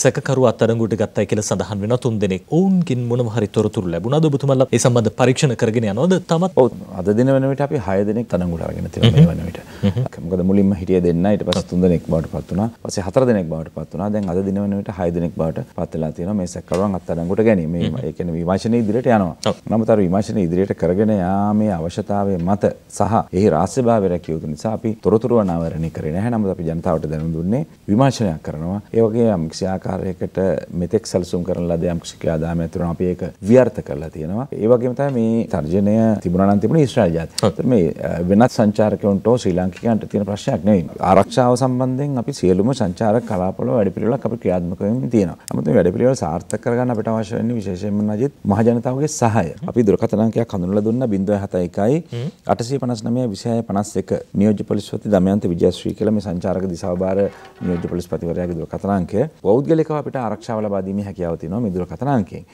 සැකකරු අත්අඩංගුවට ගත්තයි කියලා සඳහන් වෙන තුන් දෙනෙක් ඔවුන්ගෙන් මොනම හරි තොරතුරු ලැබුණාද? ඔබතුමාලා ඒ සම්බන්ධ පරීක්ෂණ කරගෙන යනවද? තමත් ඔව්. අද දින වෙන විට අපි 6 දෙනෙක් අත්අඩංගුවට අරගෙන තියෙනවා මේ වෙන විට මොකද මුලින්ම හිටිය දෙන්න ඊට පස්සේ තුන් දෙනෙක් බවට පත් වුණා. පස්සේ හතර දෙනෙක් බවට පත් වුණා. දැන් අද දින වෙන විට 6 දෙනෙක් බවට පත් වෙලා තියෙනවා. මේ සැකකරුවන් අත්අඩංගුවට ගැනීම. මේ ඒ කියන්නේ විමර්ශනයේ ඉදිරියට යනවා. නමුත් අර විමර්ශනයේ ඉදිරියට කරගෙන යාමේ අවශ්‍යතාවය මත සහ එහි රාස්‍යභාවය රැකිය යුතු නිසා අපි තොරතුරු අනාවරණය කරේ නැහැ. නමුත් අපි ජනතාවට දැනුම් දුන්නේ විමර්ශනයක් කරනවා. ඒ වගේ යම් කිසි ආකාරයකට මෙතෙක් සැලසුම් කරන ලද යම් කිසි ක්‍රියාදාමයක් තිබුණා අපි ඒක ව්‍යර්ථ කරලා තියෙනවා. ඒ වගේම තමයි මේ තර්ජනය තිබුණා නම් තිබුණේ ඊශ්‍රායල් ජාතිය. මේ වෙනත් සංචාරකයන්ට ශ්‍රී ලාංකිකයන්ට තියෙන ප්‍රශ්නයක් නෙවෙයි. ආරක්ෂාව සම්බන්ධයෙන් අපි සියලුම සංචාරක කලාපවල වැඩපිළිවෙලක් අපි ක්‍රියාත්මක වෙමින් තියෙනවා. නමුත් මේ වැඩපිළිවෙල සාර්ථක කරගන්න අපිට අවශ්‍ය වෙන්නේ විශේෂයෙන්ම නජිත් මහජනතාවගේ සහාය. අපි දුරකථන අංකයක් හඳුන්වලා දුන්නා 071 859 26 51 නියෝජ්‍ය පොලිස්පති දමයන්ත විජයශ්‍රී කියලා මේ සංචාරක දිසාවබාර නියෝජ්‍ය පොලිස්පතිවරයාගේ දුරකථන අංකය. පෞද්ගලිකව අපිට ආරක්ෂාව ලබා දීමේ හැකියාව තියෙනවා මේ දුරකථන අංකයෙන්.